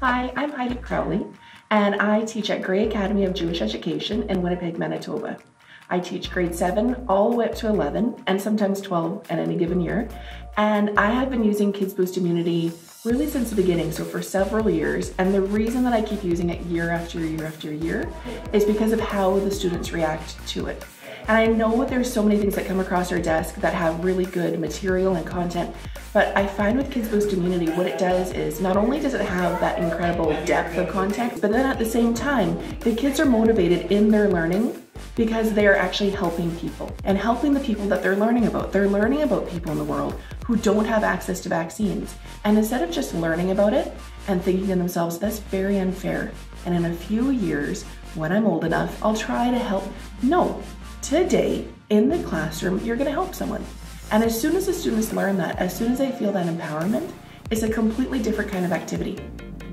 Hi, I'm Heidi Crowley, and I teach at Grey Academy of Jewish Education in Winnipeg, Manitoba. I teach grade 7 all the way up to 11 and sometimes 12 at any given year. And I have been using Kids Boost Immunity really since the beginning, so for several years. And the reason that I keep using it year after year after year is because of how the students react to it. And I know there's so many things that come across our desk that have really good material and content, but I find with Kids Boost Immunity, what it does is not only does it have that incredible depth of content, but then at the same time, the kids are motivated in their learning because they are actually helping people and helping the people that they're learning about. They're learning about people in the world who don't have access to vaccines. And instead of just learning about it and thinking to themselves, that's very unfair. And in a few years, when I'm old enough, I'll try to help. No, today in the classroom, you're gonna help someone. And as soon as the students learn that, as soon as they feel that empowerment, it's a completely different kind of activity.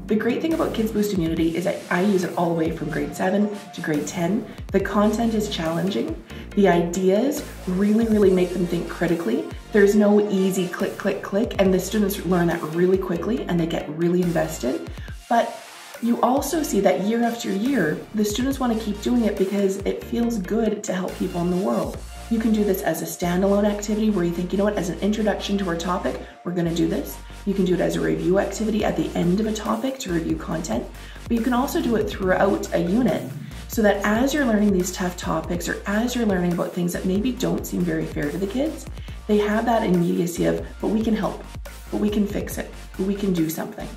The great thing about Kids Boost Immunity is that I use it all the way from grade 7 to grade 10. The content is challenging. The ideas really, really make them think critically. There's no easy click, click, click, and the students learn that really quickly and they get really invested. But you also see that year after year, the students want to keep doing it because it feels good to help people in the world. You can do this as a standalone activity where you think, you know what, as an introduction to our topic, we're going to do this. You can do it as a review activity at the end of a topic to review content, but you can also do it throughout a unit so that as you're learning these tough topics or as you're learning about things that maybe don't seem very fair to the kids, they have that immediacy of, but we can help, but we can fix it, but we can do something.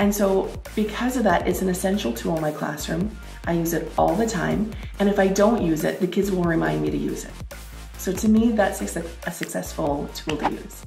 And so because of that, it's an essential tool in my classroom. I use it all the time. And if I don't use it, the kids will remind me to use it. So to me, that's a successful tool to use.